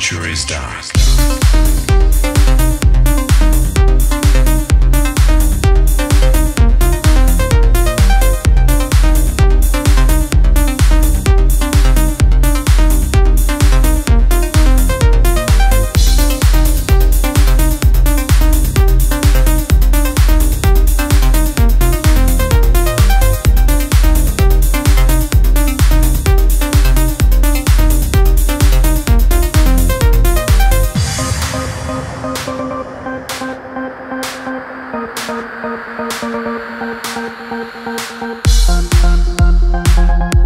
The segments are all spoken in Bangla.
Future is dark. Thank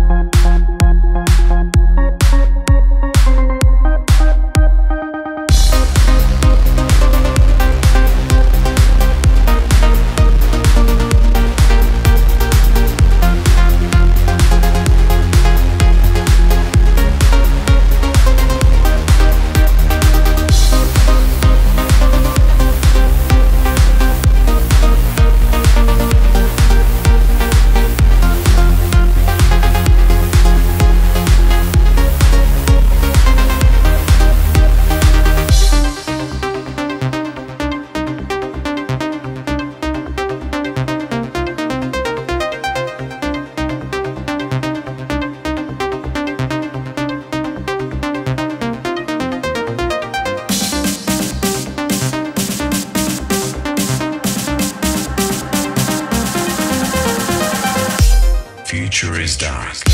Future is dark.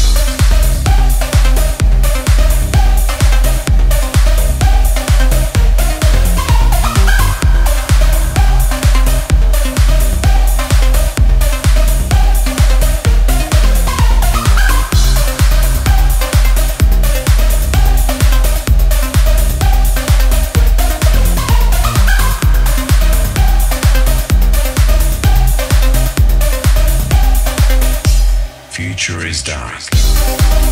future is dark.